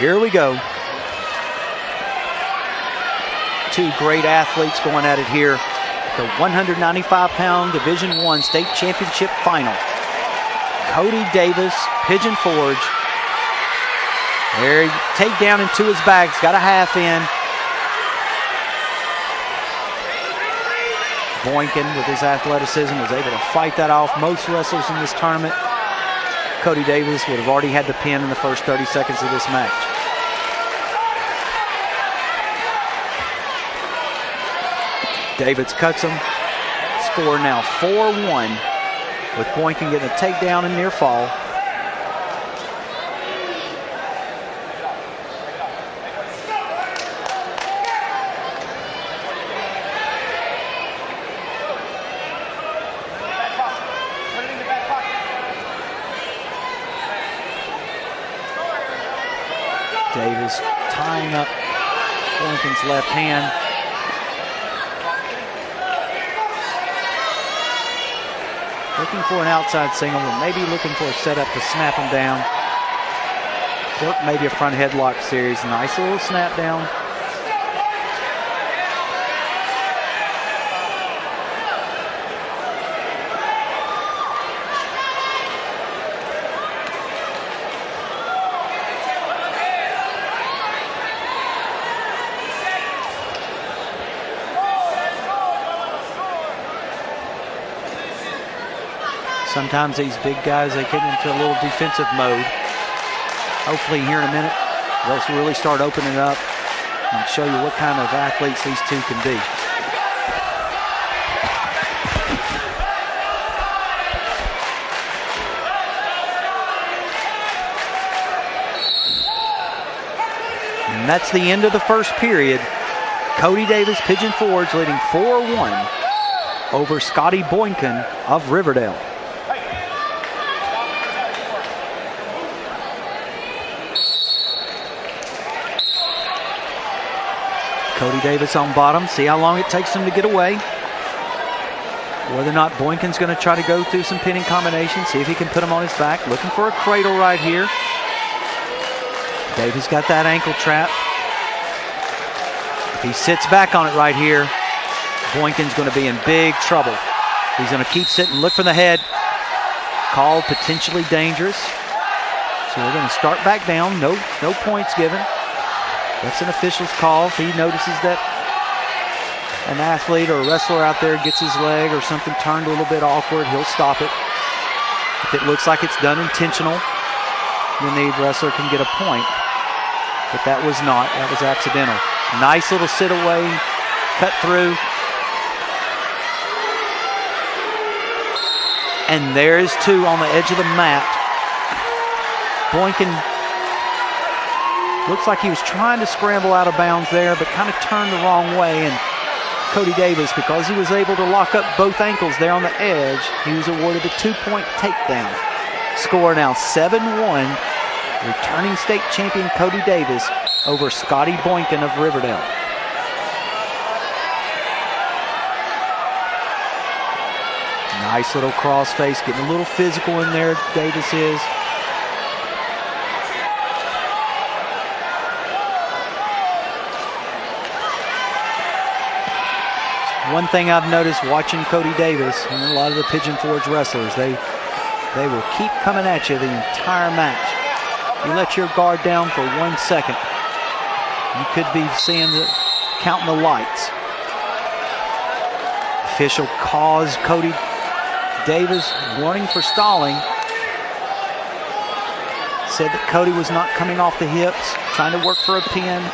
Here we go. Two great athletes going at it here. The 195 pound Division One state championship final. Cody Davis, Pigeon Forge. There, take down into his bags, got a half in. Boykin, with his athleticism, was able to fight that off. Most wrestlers in this tournament, Cody Davis would have already had the pin in the first 30 seconds of this match. Davis cuts him. Score now 4-1 with Boykin getting a takedown and near fall. Davis tying up Lincoln's left hand. Looking for an outside single, or maybe looking for a setup to snap him down. Work maybe a front headlock series. Nice little snap down. Sometimes these big guys, they get into a little defensive mode. Hopefully here in a minute, they'll really start opening up and show you what kind of athletes these two can be. And that's the end of the first period. Cody Davis, Pigeon Forge leading 4-1 over Scottie Boykin of Riverdale. Cody Davis on bottom. See how long it takes him to get away. Whether or not Boykin's going to try to go through some pinning combinations, see if he can put him on his back. Looking for a cradle right here. Davis got that ankle trap. If he sits back on it right here, Boykin's going to be in big trouble. He's going to keep sitting, look for the head. Called potentially dangerous. So we're going to start back down. No, no points given. That's an official's call. If he notices that an athlete or a wrestler out there gets his leg or something turned a little bit awkward, he'll stop it. If it looks like it's done intentional, then the wrestler can get a point. But that was not. That was accidental. Nice little sit away, cut through. And there's two on the edge of the mat. Boykin Looks like he was trying to scramble out of bounds there, but kind of turned the wrong way. And Cody Davis, because he was able to lock up both ankles there on the edge, he was awarded a two-point takedown. Score now 7-1. Returning state champion Cody Davis over Scottie Boykin of Riverdale. Nice little crossface, getting a little physical in there, Davis is. One thing I've noticed watching Cody Davis and a lot of the Pigeon Forge wrestlers, they they will keep coming at you the entire match. You let your guard down for one second, you could be seeing the counting the lights. Official calls Cody Davis warning for stalling. Said that Cody was not coming off the hips, trying to work for a pin.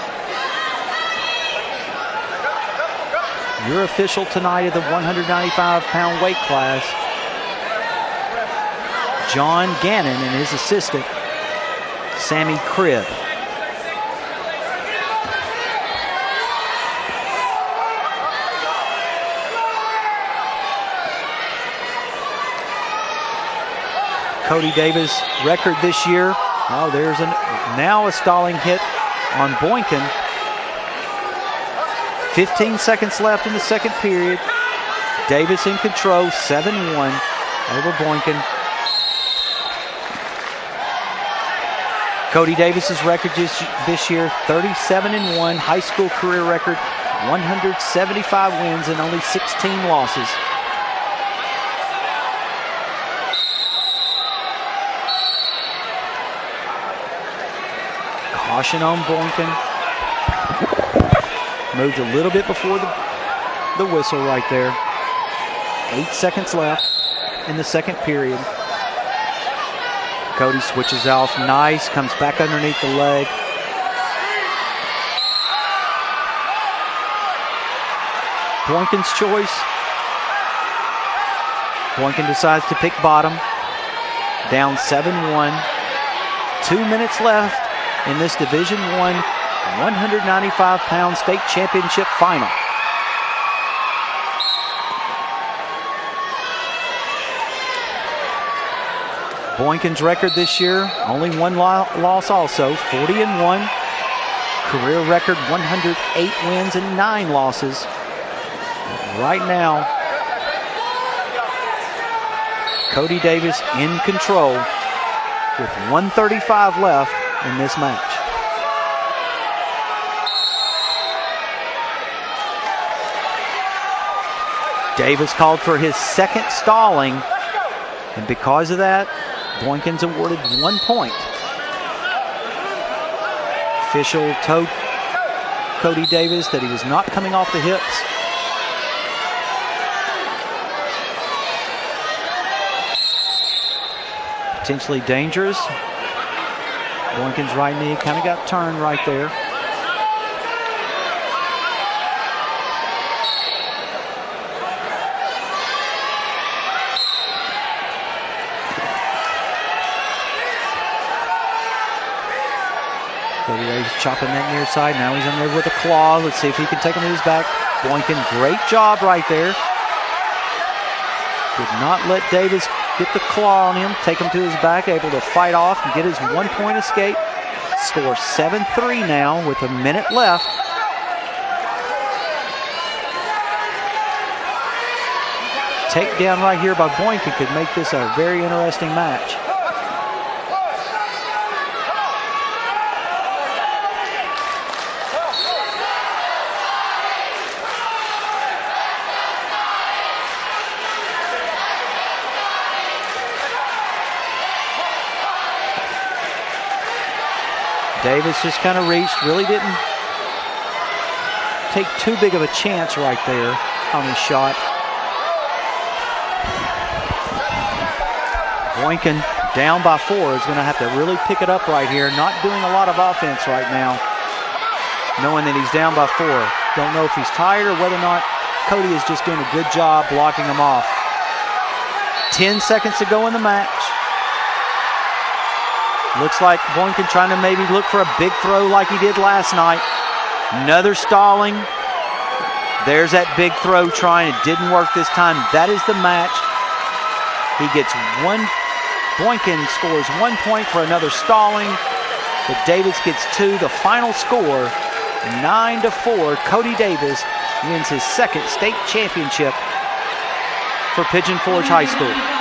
Your official tonight of the 195 pound weight class, John Gannon and his assistant, Sammy Cribb. Cody Davis record this year. Oh, there's a now a stalling hit on Boykin 15 seconds left in the second period. Davis in control, 7-1 over Boykin. Cody Davis's record this, year 37 and 1, high school career record 175 wins and only 16 losses. Caution on Boynton. Moved a little bit before the, the whistle right there. Eight seconds left in the second period. Cody switches off. Nice. Comes back underneath the leg. Boynton's choice. Boynton decides to pick bottom. Down 7-1. Two minutes left in this Division One 195-pound state championship final. Boykin's record this year, only one loss also, 40 and 1. Career record 108 wins and 9 losses. Right now, Cody Davis in control with 135 left in this match. Davis called for his second stalling, and because of that, Boynton's awarded one point. Official told Cody Davis that he was not coming off the hips. Potentially dangerous. Boynton's right knee kind of got turned right there. Chopping that near side. Now he's in there with a claw. Let's see if he can take him to his back. Boynton, great job right there. Did not let Davis get the claw on him, take him to his back, able to fight off and get his one point escape. Score 7-3 now with a minute left. Takedown right here by Boynton could make this a very interesting match. Davis just kind of reached, really didn't take too big of a chance right there on his shot. Boynton down by four is going to have to really pick it up right here. Not doing a lot of offense right now, knowing that he's down by four. Don't know if he's tired or whether or not Cody is just doing a good job blocking him off. 10 seconds to go in the match. Looks like Boynton trying to maybe look for a big throw like he did last night. Another stalling. There's that big throw trying. It didn't work this time. That is the match. He gets one. Boynton scores one point for another stalling. But Davis gets two. The final score, nine to four. Cody Davis wins his second state championship for Pigeon Forge High School.